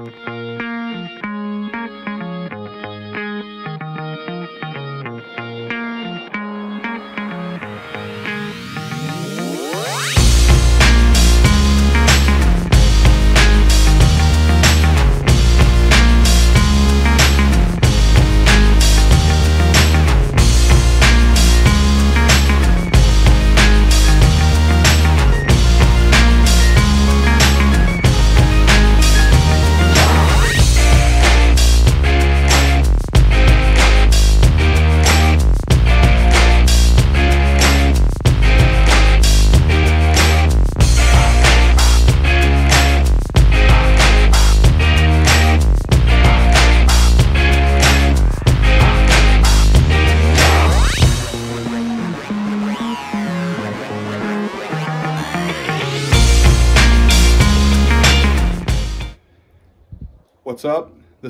What's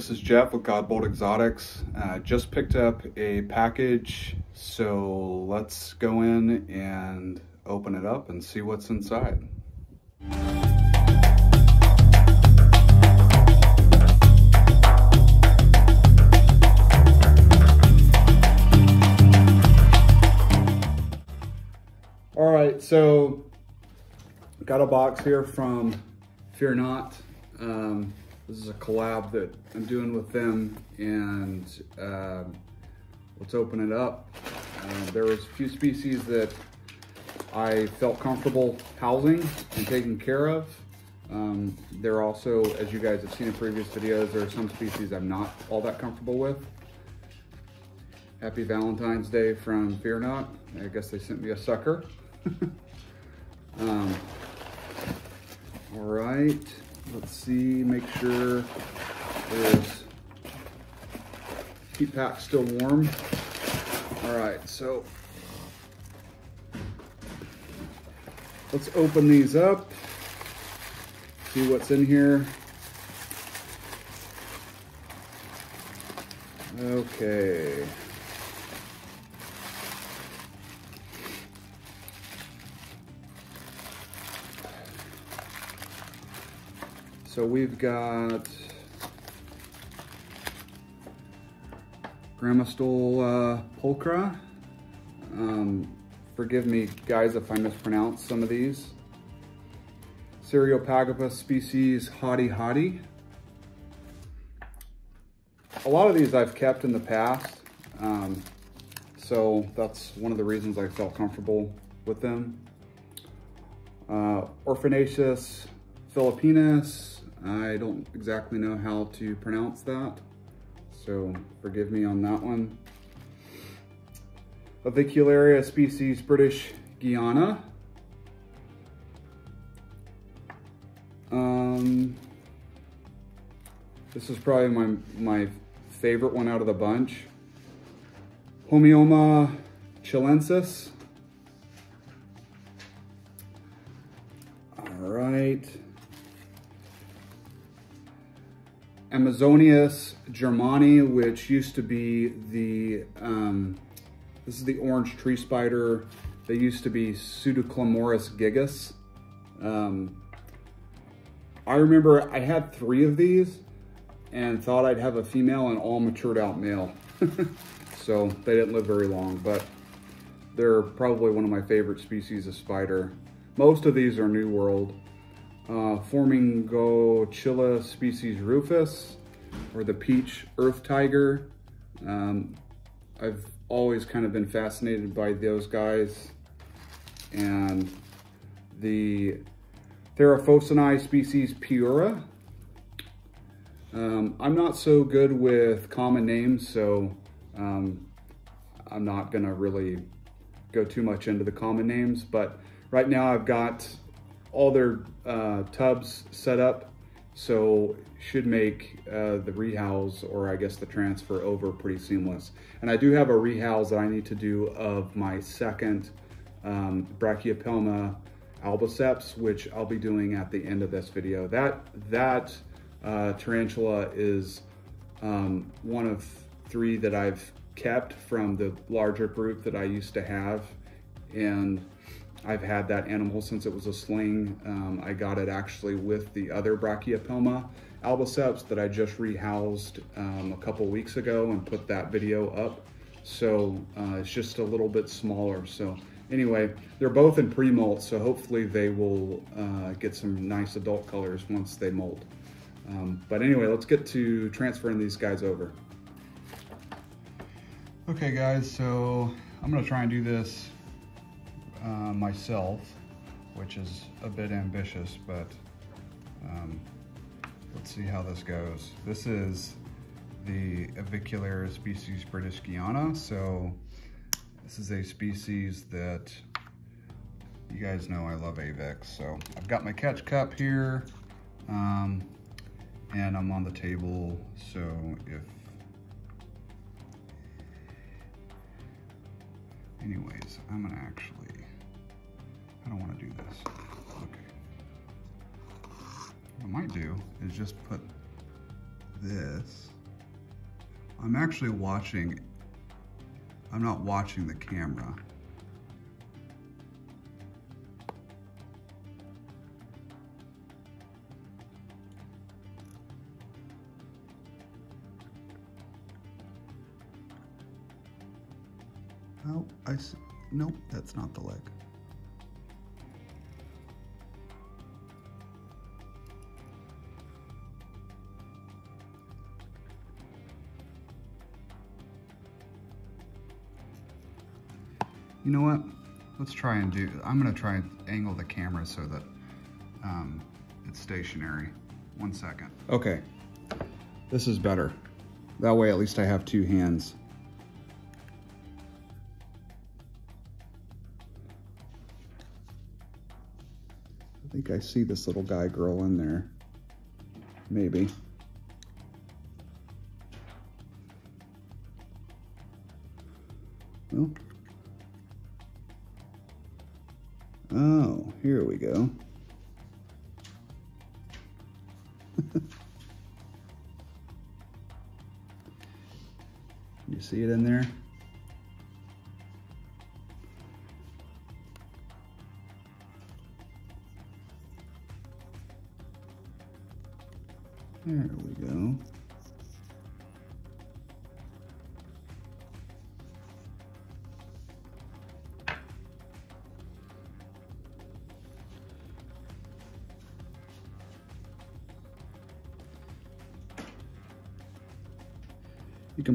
This is Jeff with Godbold Exotics. Uh, just picked up a package, so let's go in and open it up and see what's inside. All right, so got a box here from Fear Not. Um, this is a collab that I'm doing with them and uh, let's open it up. Uh, there was a few species that I felt comfortable housing and taking care of. Um, there are also, as you guys have seen in previous videos, there are some species I'm not all that comfortable with. Happy Valentine's Day from Fear Not. I guess they sent me a sucker. um, all right. Let's see, make sure there's heat pack still warm. All right, so let's open these up, see what's in here. Okay. So we've got Grammostola uh, pulchra. Um, forgive me, guys, if I mispronounce some of these. Cyriopagopus species Hati Hati. A lot of these I've kept in the past, um, so that's one of the reasons I felt comfortable with them. Uh, Orphnaecus philippinus, I don't exactly know how to pronounce that, so forgive me on that one. Avicularia species British Guiana. Um, this is probably my, my favorite one out of the bunch. Homoeomma chilensis. All right. Amazonius germani, which used to be the, um, this is the orange tree spider. They used to be Pseudoclamoris gigas. Um, I remember I had three of these and thought I'd have a female and all matured out male. so they didn't live very long, but they're probably one of my favorite species of spider. Most of these are New World uh, Phormingochilus species rufus, or the peach earth tiger. Um, I've always kind of been fascinated by those guys. And the Theraphosinae species Piura. Um, I'm not so good with common names, so um, I'm not gonna really go too much into the common names, but right now I've got all their uh, tubs set up, so should make uh, the rehouse or I guess the transfer over pretty seamless. And I do have a rehouse that I need to do of my second um, Brachypelma albiceps, which I'll be doing at the end of this video. That, that uh, tarantula is um, one of three that I've kept from the larger group that I used to have. And I've had that animal since it was a sling. Um, I got it actually with the other Brachypelma albiceps that I just rehoused um, a couple weeks ago and put that video up. So uh, it's just a little bit smaller. So anyway, they're both in pre-molt, so hopefully they will uh, get some nice adult colors once they molt. Um, but anyway, let's get to transferring these guys over. Okay guys, so I'm gonna try and do this uh, myself, which is a bit ambitious, but um, let's see how this goes. This is the Avicularia species British Guiana, so this is a species that you guys know I love Avex. So I've got my catch cup here um, and I'm on the table. So if, anyways, I'm gonna actually, I don't wanna do this. Okay. What I might do is just put this. I'm actually watching I'm not watching the camera. Oh, I see. Nope, that's not the leg. You know what? Let's try and do, I'm gonna try and angle the camera so that um, it's stationary. One second. Okay, this is better. That way at least I have two hands. I think I see this little guy girl in there. Maybe. Go.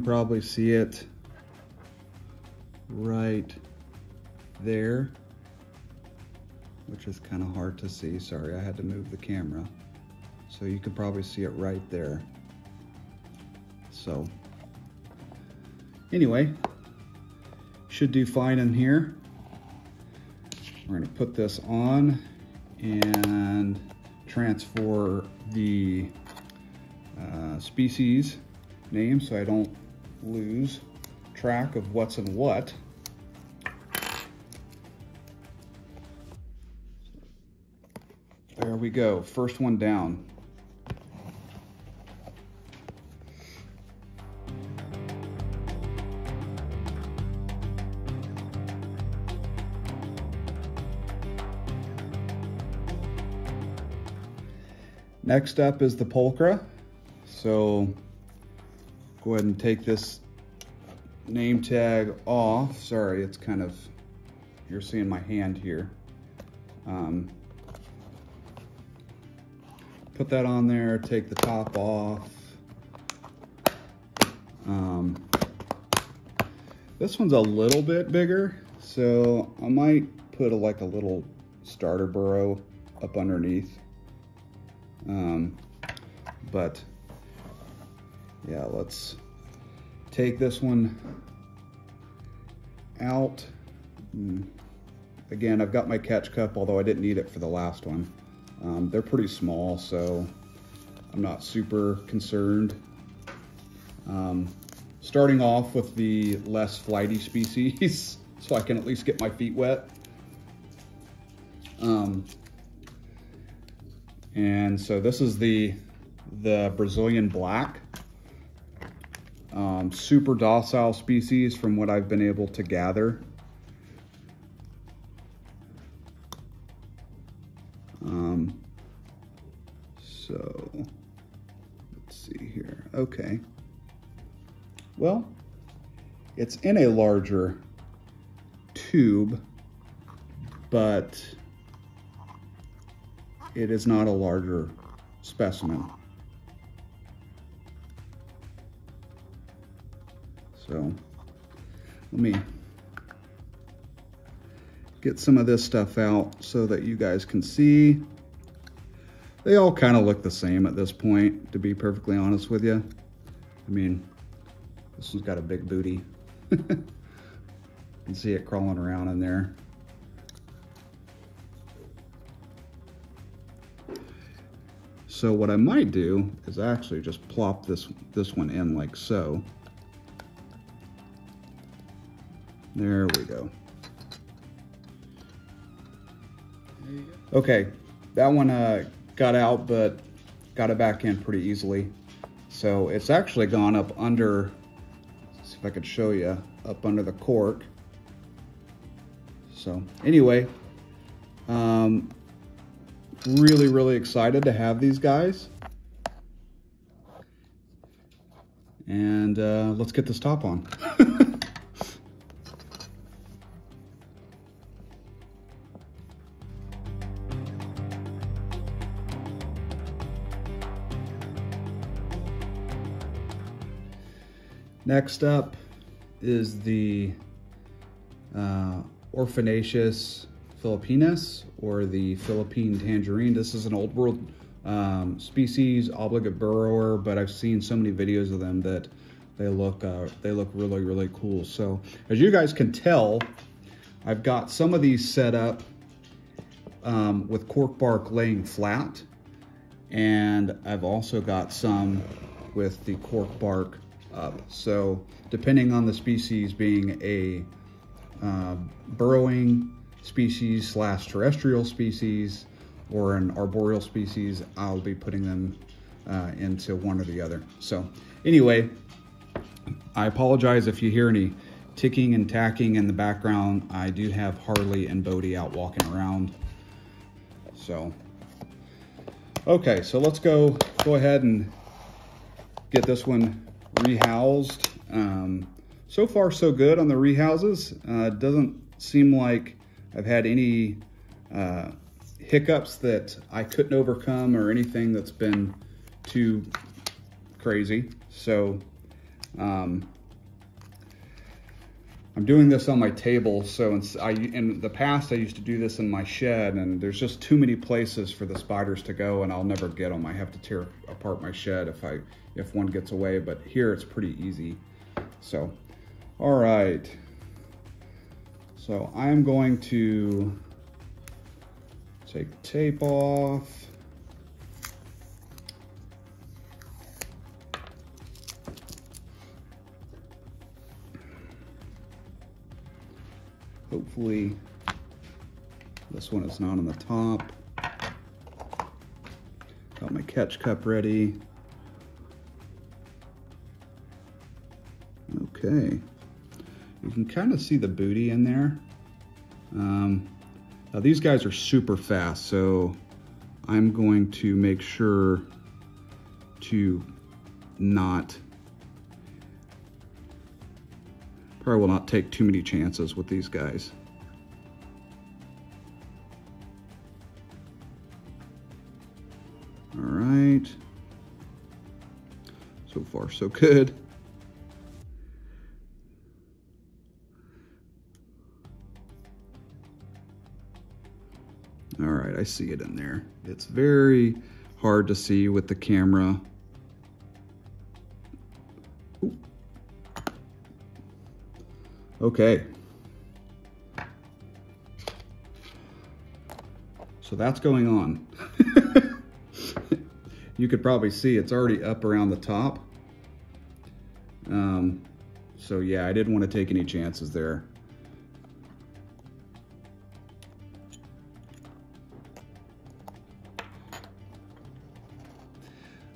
Probably see it right there, which is kind of hard to see. Sorry, I had to move the camera. So you can probably see it right there. So anyway, should do fine in here. We're gonna put this on and transfer the uh, species name so I don't lose track of what's in what. There we go, first one down. Next up is the pulchra. So go ahead and take this name tag off. Sorry, it's kind of, you're seeing my hand here. Um, put that on there, take the top off. Um, this one's a little bit bigger, so I might put a, like a little starter burrow up underneath. Um, but yeah, let's take this one out. Hmm. Again, I've got my catch cup, although I didn't need it for the last one. Um, they're pretty small, so I'm not super concerned. Um, starting off with the less flighty species, so I can at least get my feet wet. Um, and so this is the, the Brazilian black. Um, super docile species from what I've been able to gather. Um, so let's see here. Okay. Well, it's in a larger tube, but it is not a larger specimen. So let me get some of this stuff out so that you guys can see. They all kind of look the same at this point, to be perfectly honest with you. I mean, this one's got a big booty. you can see it crawling around in there. So what I might do is actually just plop this, this one in like so. There we go. Okay, that one uh, got out, but got it back in pretty easily. So it's actually gone up under, see if I could show you, up under the cork. So anyway, um, really, really excited to have these guys. And uh, let's get this top on. Next up is the uh, Orphnaecus philippinus or the Philippine tangerine. This is an old world um, species, obligate burrower, but I've seen so many videos of them that they look uh, they look really really cool. So as you guys can tell, I've got some of these set up um, with cork bark laying flat, and I've also got some with the cork bark up. So depending on the species being a uh, burrowing species slash terrestrial species or an arboreal species, I'll be putting them uh, into one or the other. So anyway, I apologize if you hear any ticking and tacking in the background. I do have Harley and Bodie out walking around. So, okay, so let's go, go ahead and get this one rehoused. Um, so far, so good on the rehouses. Uh, doesn't seem like I've had any uh, hiccups that I couldn't overcome or anything that's been too crazy. So um, I'm doing this on my table. So in, I, in the past, I used to do this in my shed and there's just too many places for the spiders to go and I'll never get them. I have to tear apart my shed if I if one gets away, but here it's pretty easy. So, all right. So I'm going to take tape off. Hopefully this one is not on the top. Got my catch cup ready. Okay. You can kind of see the booty in there. Um, now these guys are super fast, so I'm going to make sure to not, probably will not take too many chances with these guys. All right. So far, so good. Right, I see it in there. It's very hard to see with the camera. Ooh. Okay. So that's going on. you could probably see it's already up around the top. Um, so yeah, I didn't want to take any chances there.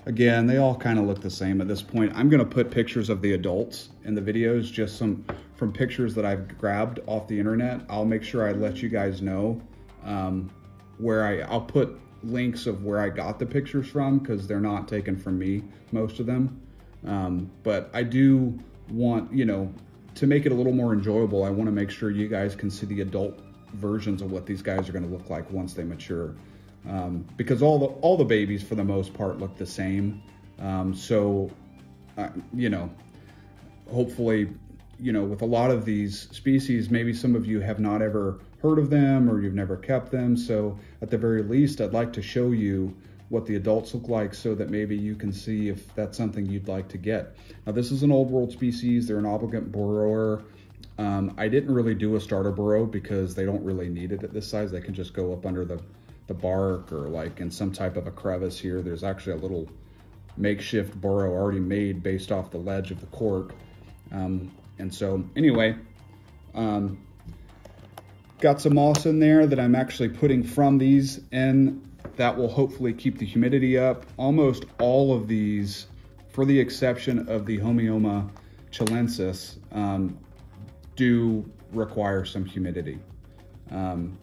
Again, they all kind of look the same at this point. I'm gonna put pictures of the adults in the videos, just some from pictures that I've grabbed off the internet. I'll make sure I let you guys know um, where I, I'll put links of where I got the pictures from because they're not taken from me, most of them. Um, but I do want, you know, to make it a little more enjoyable, I want to make sure you guys can see the adult versions of what these guys are going to look like once they mature. Um, because all the all the babies for the most part look the same. Um, so, uh, you know, hopefully, you know, with a lot of these species, maybe some of you have not ever heard of them or you've never kept them. So at the very least, I'd like to show you what the adults look like so that maybe you can see if that's something you'd like to get. Now this is an old world species. They're an obligate burrower. Um, I didn't really do a starter burrow because they don't really need it at this size. They can just go up under the, the bark or like in some type of a crevice here. There's actually a little makeshift burrow already made based off the ledge of the cork. Um, and so anyway, um, got some moss in there that I'm actually putting from these and that will hopefully keep the humidity up. Almost all of these, for the exception of the Homoeomma chilensis, um, do require some humidity. Um,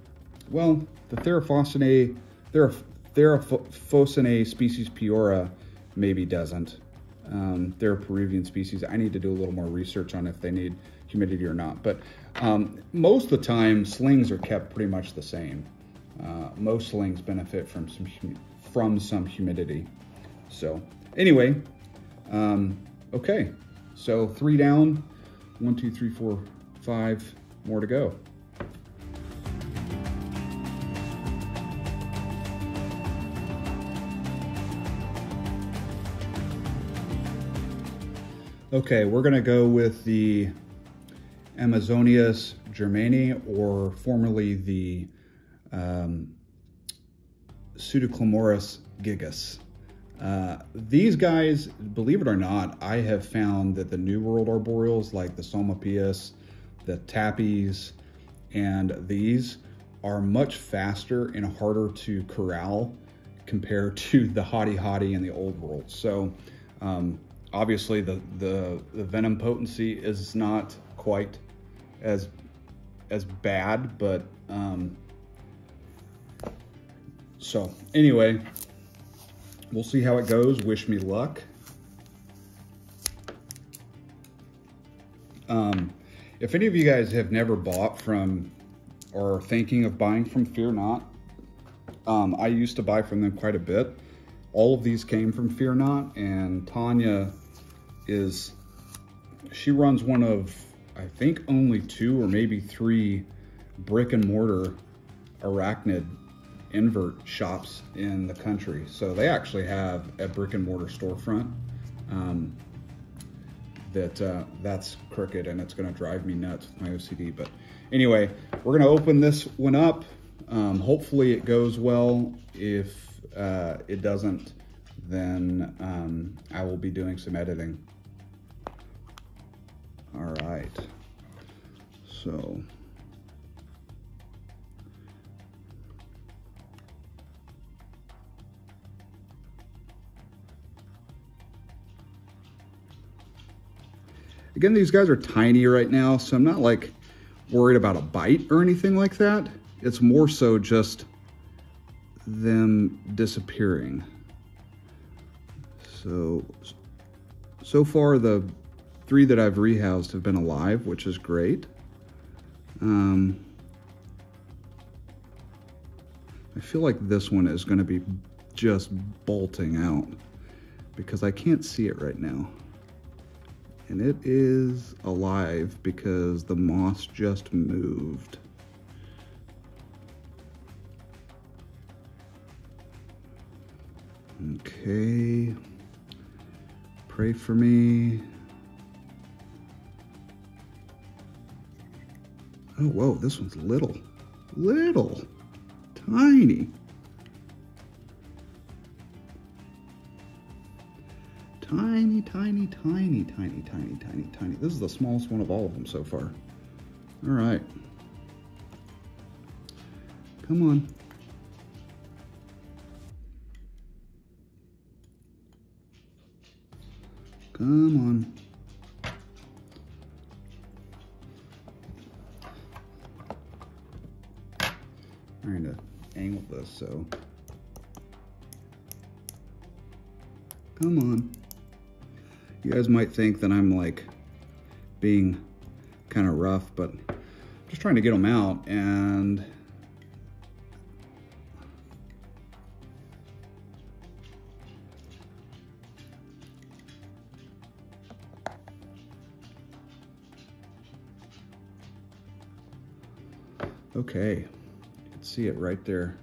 well, the Theraphosinae, Theraphosinae species Piura maybe doesn't. Um, they're Peruvian species. I need to do a little more research on if they need humidity or not. But um, most of the time, slings are kept pretty much the same. Uh, most slings benefit from some from some humidity. So anyway, um, okay. So three down, one, two, three, four, five more to go. Okay, we're gonna go with the Amazonius germani, or formerly the um, gigas. Uh, these guys, believe it or not, I have found that the New World arboreals like the Psalmopoeus, the Tapes, and these are much faster and harder to corral compared to the Hati Hati in the Old World. So um, obviously the, the, the venom potency is not quite as as bad, but um, so anyway, we'll see how it goes. Wish me luck. Um, if any of you guys have never bought from or are thinking of buying from Fear Not, um, I used to buy from them quite a bit. All of these came from Fear Not, and Tanya is, she runs one of, I think only two or maybe three brick and mortar arachnid invert shops in the country. So they actually have a brick and mortar storefront. Um, that uh, that's crooked and it's going to drive me nuts with my OCD. But anyway, we're going to open this one up. Um, hopefully it goes well. If uh, it doesn't, then um, I will be doing some editing. All right. So Again, these guys are tiny right now, so I'm not like worried about a bite or anything like that. It's more so just them disappearing. So, so far the three that I've rehoused have been alive, which is great. Um, I feel like this one is going to be just bolting out because I can't see it right now and it is alive because the moss just moved. Okay. Pray for me. Oh, whoa, this one's little. Little. Tiny. Tiny, tiny, tiny, tiny, tiny, tiny, tiny. This is the smallest one of all of them so far. All right. Come on. Come on. Trying to angle this so Come on. You guys might think that I'm like being kind of rough, but I'm just trying to get them out and Okay, see it right there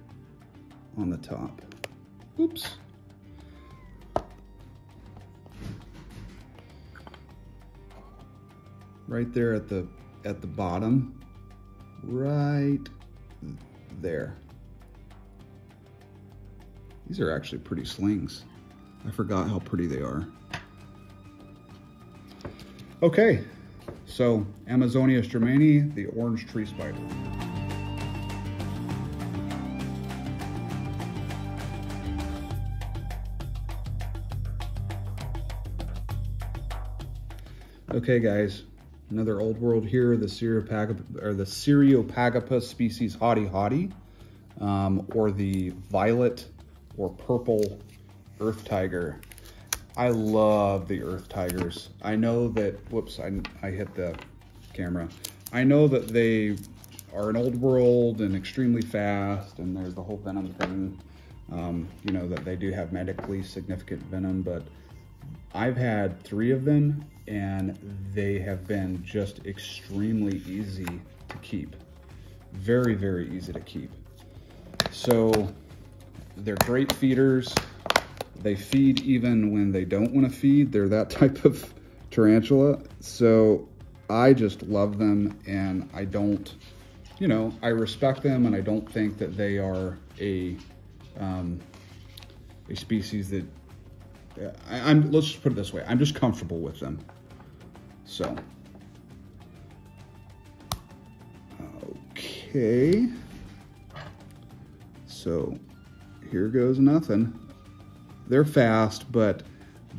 on the top. Oops. Right there at the at the bottom, right there. These are actually pretty slings. I forgot how pretty they are. Okay, so Amazonia sturmani, the orange tree spider. Okay, guys, another old world here, the Cyriopagopus, or the species Hati Hati, um, or the violet or purple earth tiger. I love the earth tigers. I know that, whoops, I, I hit the camera. I know that they are an old world and extremely fast, and there's the whole venom thing, um, you know, that they do have medically significant venom, but I've had three of them and they have been just extremely easy to keep. Very, very easy to keep. So they're great feeders. They feed even when they don't want to feed. They're that type of tarantula. So I just love them and I don't, you know, I respect them and I don't think that they are a, um, a species that I, am let's just put it this way. I'm just comfortable with them. So, okay. So here goes nothing. They're fast, but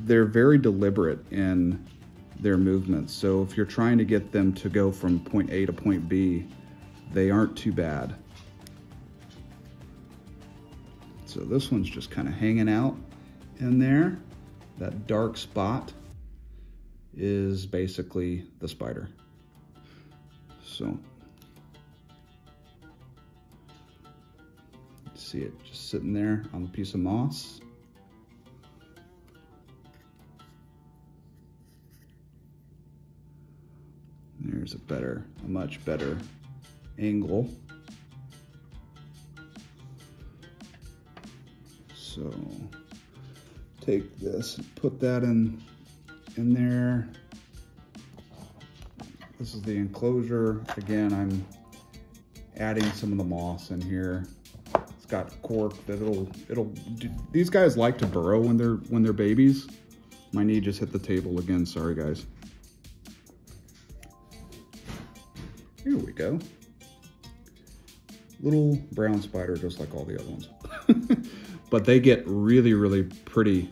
they're very deliberate in their movements. So if you're trying to get them to go from point A to point B, they aren't too bad. So this one's just kind of hanging out in there. That dark spot is basically the spider. So, see it just sitting there on the piece of moss. There's a better, a much better angle. So take this and put that in in there. This is the enclosure. Again, I'm adding some of the moss in here. It's got cork that it'll, it'll, these guys like to burrow when they're, when they're babies. My knee just hit the table again, sorry guys. Here we go. Little brown spider, just like all the other ones. but they get really, really pretty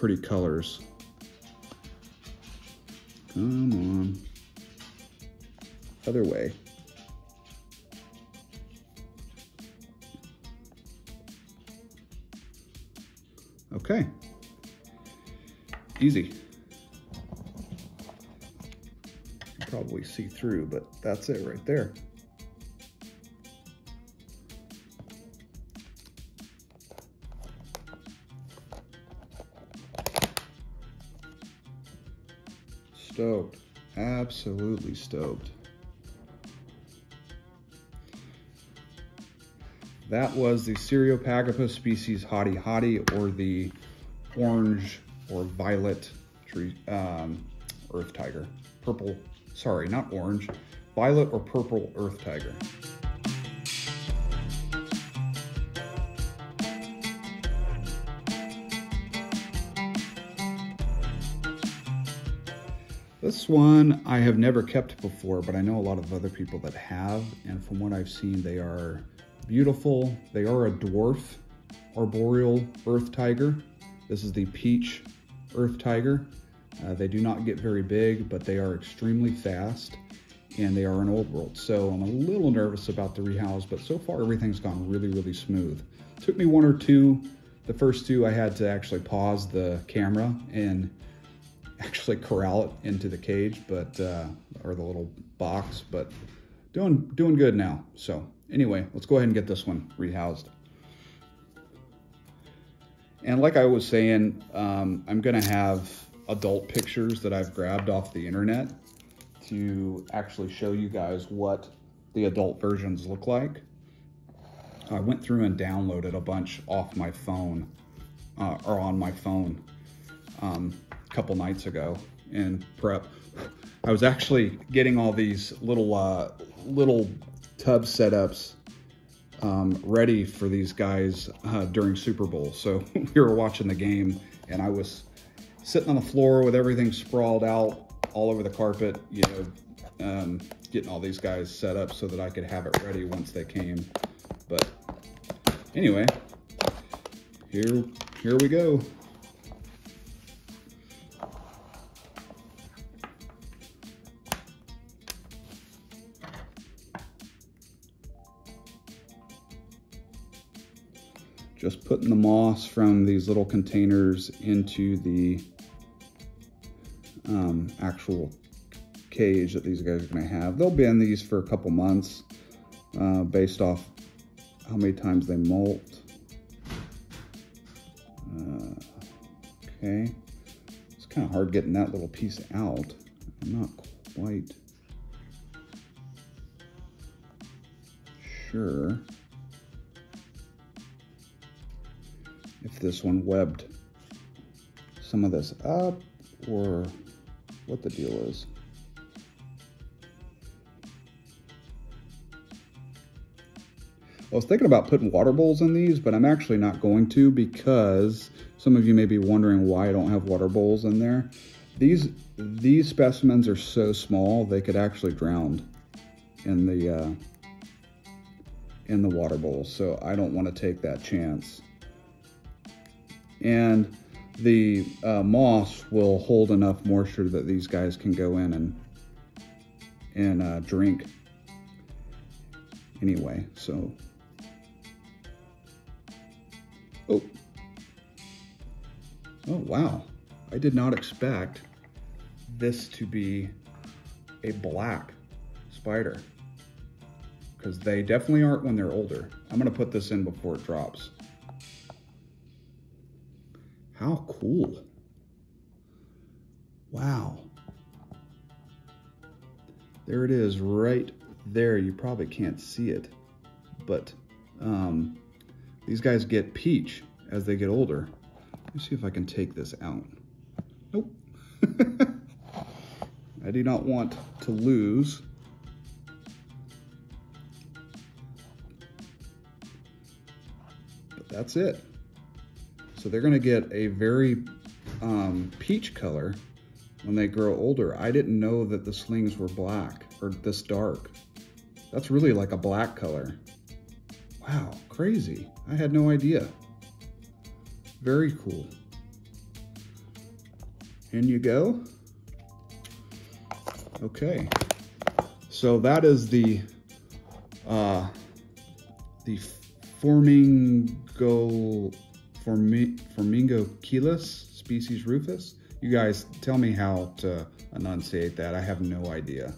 pretty colors. Come on. Other way. Okay. Easy. probably see through, but that's it right there. Stoked. Absolutely stoked. That was the Cyriopagopus species Hati Hati or the orange or violet tree, um, earth tiger. Purple, sorry, not orange, violet or purple earth tiger. This one I have never kept before, but I know a lot of other people that have, and from what I've seen, they are beautiful. They are a dwarf arboreal earth tiger. This is the peach earth tiger. Uh, they do not get very big, but they are extremely fast, and they are an old world. So I'm a little nervous about the rehouse, but so far everything's gone really, really smooth. Took me one or two The first two I had to actually pause the camera and actually corral it into the cage, but uh, or the little box, but doing doing good now. So anyway, let's go ahead and get this one rehoused. And like I was saying, um, I'm gonna have adult pictures that I've grabbed off the internet to actually show you guys what the adult versions look like. I went through and downloaded a bunch off my phone uh, or on my phone um, couple nights ago in prep. I was actually getting all these little uh, little tub setups um, ready for these guys uh, during Super Bowl. So we were watching the game and I was sitting on the floor with everything sprawled out all over the carpet, you know, um, getting all these guys set up so that I could have it ready once they came. But anyway, here, here we go. Just putting the moss from these little containers into the um, actual cage that these guys are going to have. They'll be in these for a couple months uh, based off how many times they molt. Uh, okay, it's kind of hard getting that little piece out. I'm not quite sure. This one webbed some of this up or what the deal is. I was thinking about putting water bowls in these, but I'm actually not going to because some of you may be wondering why I don't have water bowls in there. These these specimens are so small they could actually drown in the uh, in the water bowl, so I don't want to take that chance and the uh, moss will hold enough moisture that these guys can go in and and uh, drink. Anyway so. Oh. Oh wow. I did not expect this to be a black spider because they definitely aren't when they're older. I'm gonna put this in before it drops how cool. Wow. There it is right there. You probably can't see it, but um, these guys get peach as they get older. Let me see if I can take this out. Nope. I do not want to lose But that's it. So they're gonna get a very um, peach color when they grow older. I didn't know that the slings were black or this dark. That's really like a black color. Wow, crazy. I had no idea. Very cool. In you go. Okay. So that is the uh, the Formingo Phormingochilus, species rufus. You guys tell me how to enunciate that. I have no idea.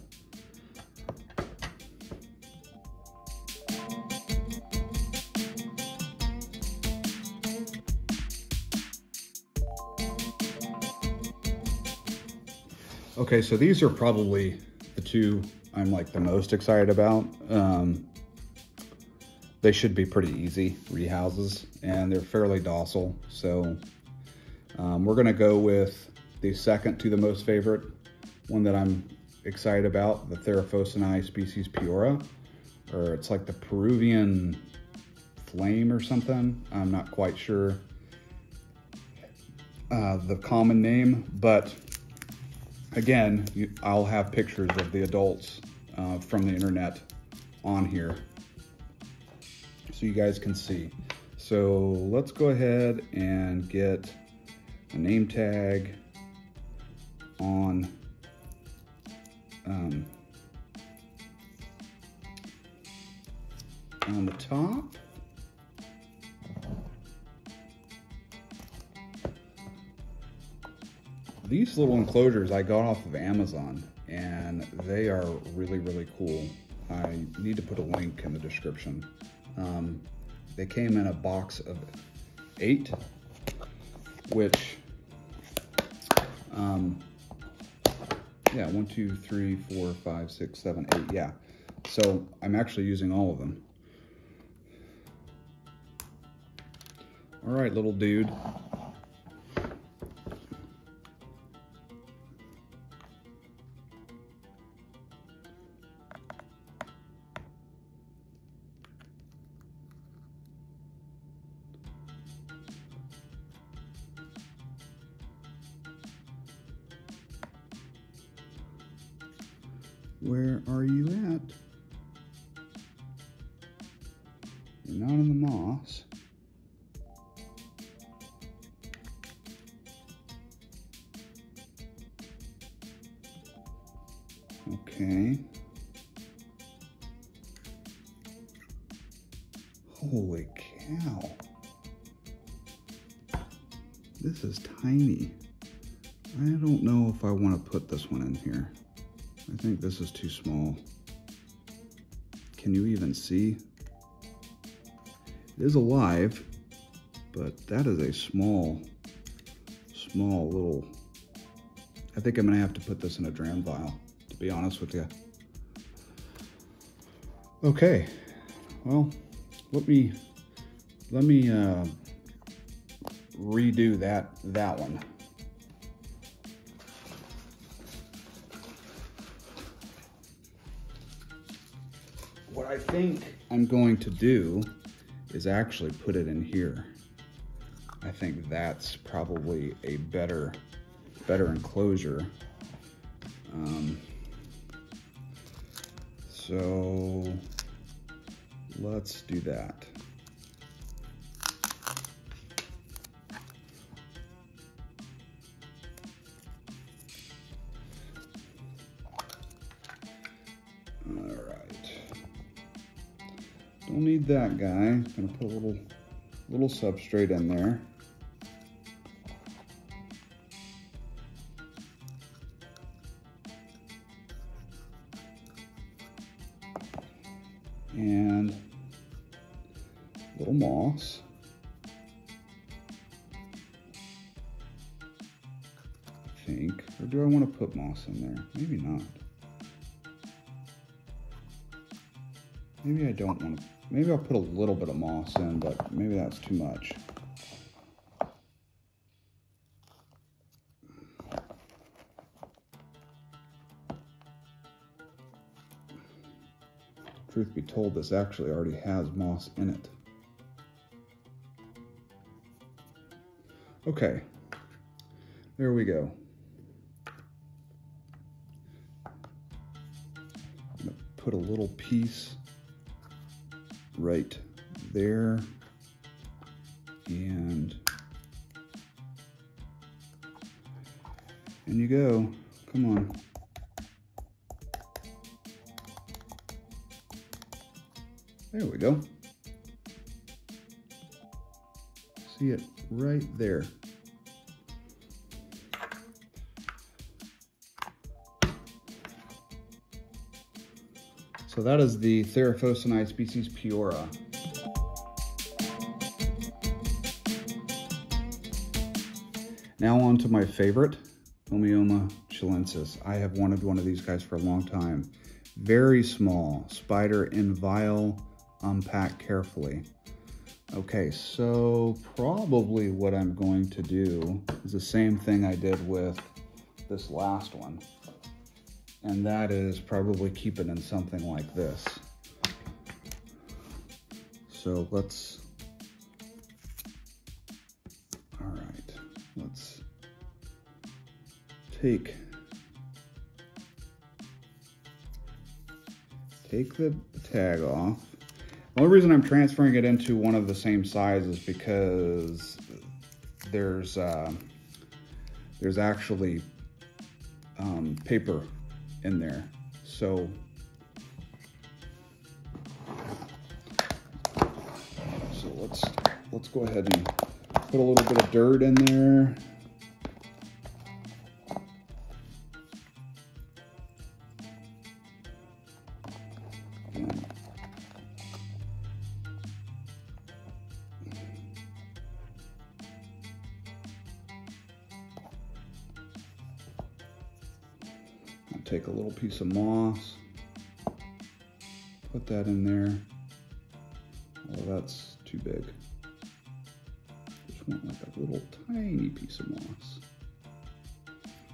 Okay, so these are probably the two I'm like the most excited about. Um, they should be pretty easy rehouses and they're fairly docile. So um, we're gonna go with the second to the most favorite, one that I'm excited about, the Theraphosinae species Piura, or it's like the Peruvian flame or something. I'm not quite sure uh, the common name, but again, you, I'll have pictures of the adults uh, from the internet on here so you guys can see. So let's go ahead and get a name tag on um, on the top. These little enclosures I got off of Amazon and they are really, really cool. I need to put a link in the description. Um, they came in a box of eight, which, um, yeah, one, two, three, four, five, six, seven, eight, yeah. So I'm actually using all of them. All right, little dude. This is tiny. I don't know if I want to put this one in here. I think this is too small. Can you even see? It is alive, but that is a small, small little, I think I'm gonna have to put this in a dram vial, to be honest with you. Okay, well, let me, let me uh, redo that, that one. What I think I'm going to do is actually put it in here. I think that's probably a better, better enclosure. Um, so let's do that. Don't need that guy. Gonna put a little, little substrate in there. And a little moss. I think. Or do I want to put moss in there? Maybe not. Maybe I don't want to, maybe I'll put a little bit of moss in, but maybe that's too much. Truth be told, this actually already has moss in it. Okay, there we go. put a little piece right there. And and you go. Come on. There we go. See it right there So that is the Theraphosinae species Piura. Now on to my favorite, Homoeomma chilensis. I have wanted one of these guys for a long time. Very small, spider in vial, unpack carefully. Okay, so probably what I'm going to do is the same thing I did with this last one and that is probably keep it in something like this. So let's, all right, let's take, take the tag off. The only reason I'm transferring it into one of the same size is because there's, uh, there's actually um, paper in there. So so let's let's go ahead and put a little bit of dirt in there. And take a little piece of moss, put that in there. Oh, that's too big. Just want like a little tiny piece of moss.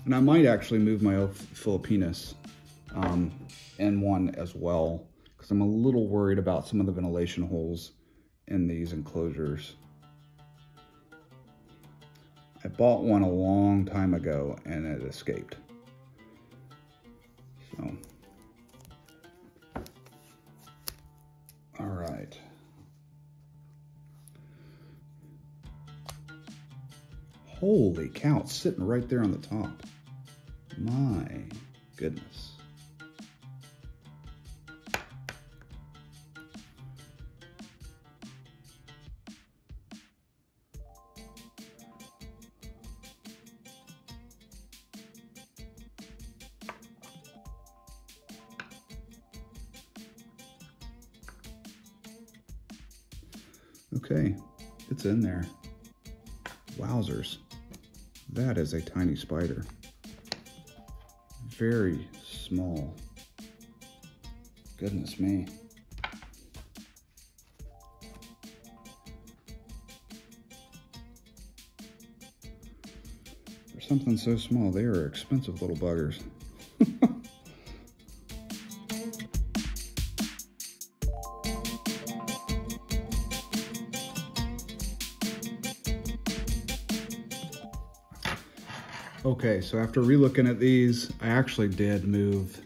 And I might actually move my Philippinus um, in one as well, because I'm a little worried about some of the ventilation holes in these enclosures. I bought one a long time ago and it escaped. Holy cow, it's sitting right there on the top. My goodness. Okay, it's in there. Wowzers. That is a tiny spider. Very small. Goodness me. For something so small, they are expensive little buggers. Okay, so after relooking at these, I actually did move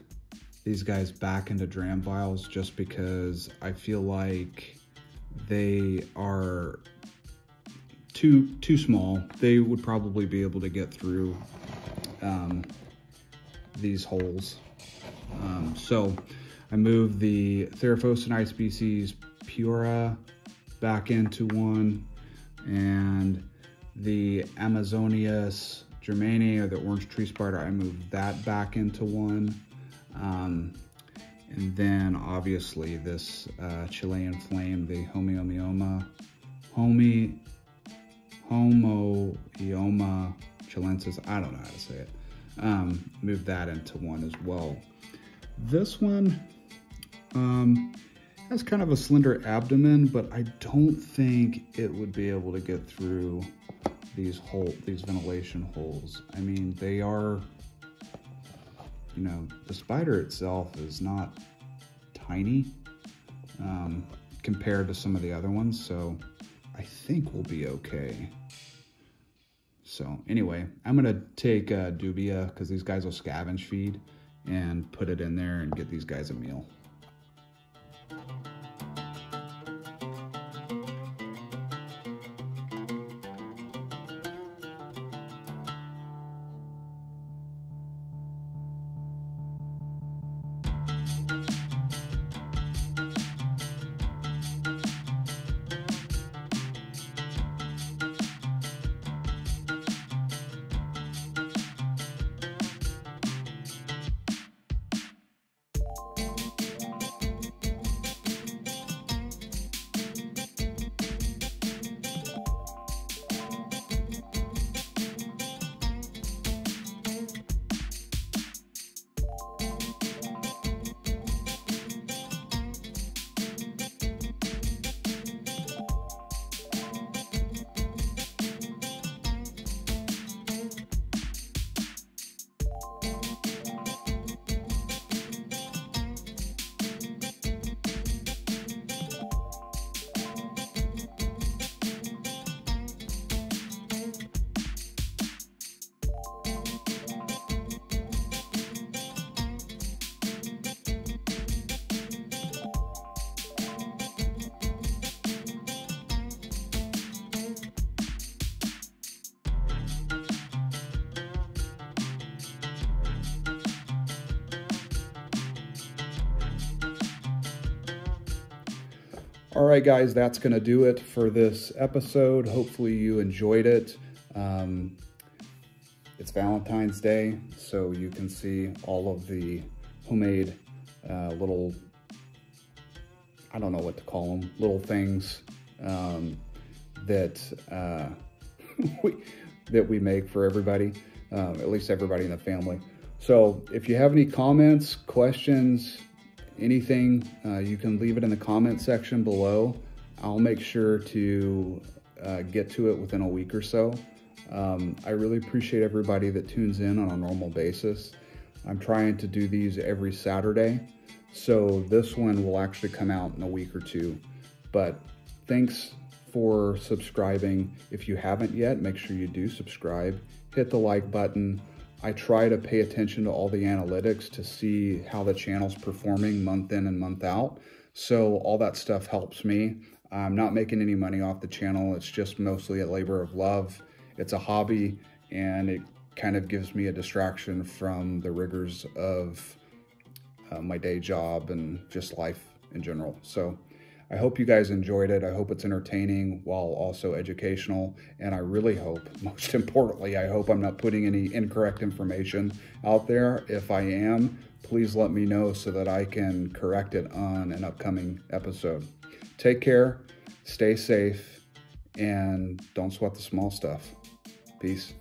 these guys back into dram vials just because I feel like they are too too small. They would probably be able to get through um, these holes. Um, so I moved the Theraphosinae species Piura back into one and the Amazonius Germani or the orange tree spider, I moved that back into one. Um, and then obviously this uh, Chilean flame, the Homoeomma, Homi, Homoeomma chilensis, I don't know how to say it. Um, that into one as well. This one um, has kind of a slender abdomen, but I don't think it would be able to get through these hole these ventilation holes. I mean, they are, you know, the spider itself is not tiny um, compared to some of the other ones, so I think we'll be okay. So anyway, I'm gonna take uh, Dubia because these guys will scavenge feed and put it in there and get these guys a meal. All right, guys, that's going to do it for this episode. Hopefully you enjoyed it. Um, it's Valentine's Day, so you can see all of the homemade uh, little, I don't know what to call them, little things um, that uh, we that we make for everybody, um, at least everybody in the family. So if you have any comments, questions, anything, uh, you can leave it in the comment section below. I'll make sure to uh, get to it within a week or so. Um, I really appreciate everybody that tunes in on a normal basis. I'm trying to do these every Saturday, so this one will actually come out in a week or two. But thanks for subscribing. If you haven't yet, make sure you do subscribe. Hit the like button. I try to pay attention to all the analytics to see how the channel's performing month in and month out. So all that stuff helps me. I'm not making any money off the channel. It's just mostly a labor of love. It's a hobby and it kind of gives me a distraction from the rigors of uh, my day job and just life in general. So I hope you guys enjoyed it. I hope it's entertaining while also educational. And I really hope, most importantly, I hope I'm not putting any incorrect information out there. If I am, please let me know so that I can correct it on an upcoming episode. Take care, stay safe, and don't sweat the small stuff. Peace.